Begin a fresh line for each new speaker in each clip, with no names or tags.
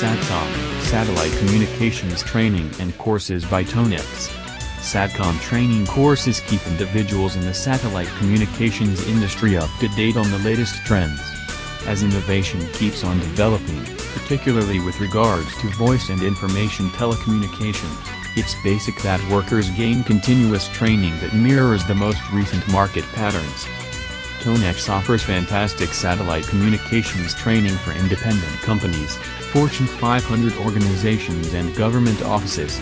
SATCOM, Satellite Communications Training and Courses by Tonex. SATCOM training courses keep individuals in the satellite communications industry up to date on the latest trends. As innovation keeps on developing, particularly with regards to voice and information telecommunications, it's basic that workers gain continuous training that mirrors the most recent market patterns. Tonex offers fantastic satellite communications training for independent companies, Fortune 500 organizations and government offices.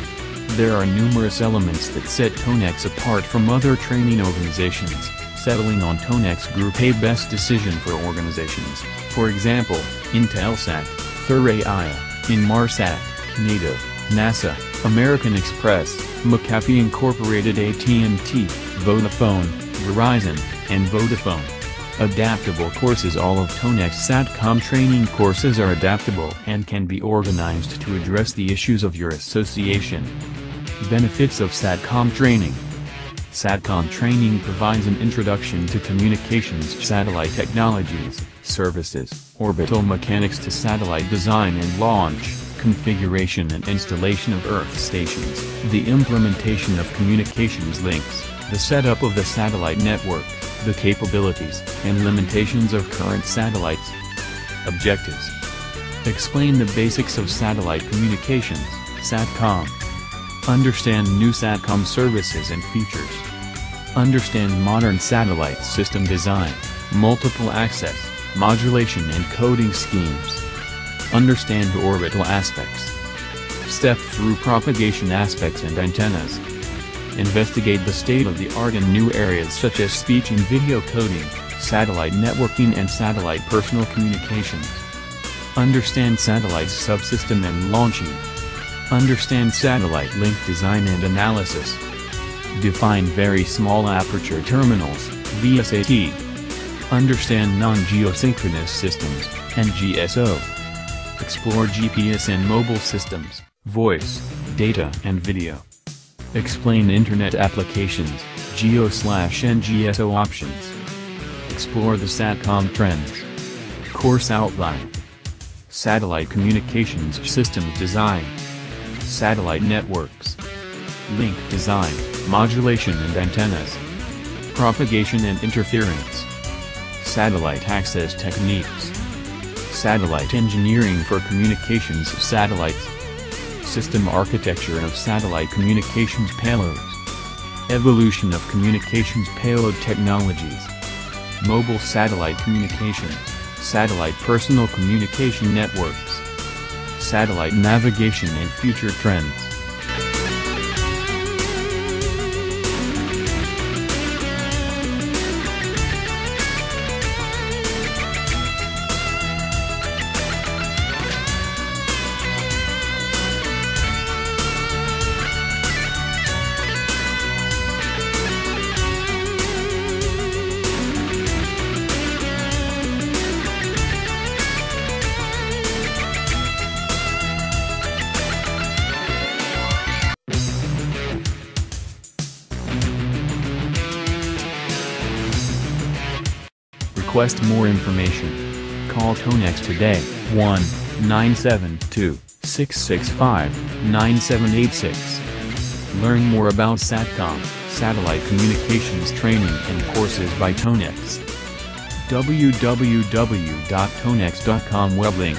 There are numerous elements that set Tonex apart from other training organizations, settling on Tonex Group a best decision for organizations, for example, Intelsat, Thuraya, Inmarsat, NATO, NASA, American Express, McAfee Incorporated AT&T, Vodafone, Verizon, and Vodafone. Adaptable courses All of Tonex SATCOM training courses are adaptable and can be organized to address the issues of your association. Benefits of SATCOM training SATCOM training provides an introduction to communications satellite technologies, services, orbital mechanics to satellite design and launch, configuration and installation of Earth stations, the implementation of communications links, the setup of the satellite network, the capabilities and limitations of current satellites. Objectives Explain the basics of satellite communications, SATCOM. Understand new SATCOM services and features. Understand modern satellite system design, multiple access, modulation and coding schemes. Understand orbital aspects. Step through propagation aspects and antennas. Investigate the state-of-the-art in new areas such as speech and video coding, satellite networking and satellite personal communications. Understand satellite subsystem and launching. Understand satellite link design and analysis. Define very small aperture terminals, VSAT. Understand non-geosynchronous systems, NGSO. Explore GPS and mobile systems, voice, data and video. Explain Internet applications, Geo-NGSO options. Explore the SATCOM trends. Course outline. Satellite Communications Systems Design. Satellite Networks. Link Design, Modulation and Antennas. Propagation and Interference. Satellite Access Techniques. Satellite Engineering for Communications Satellites. System Architecture of Satellite Communications Payloads. Evolution of Communications Payload Technologies. Mobile Satellite Communication. Satellite Personal Communication Networks. Satellite Navigation and Future Trends. Request more information. Call Tonex today, 1-972-665-9786. Learn more about SATCOM, Satellite Communications Training and Courses by Tonex. www.tonex.com web link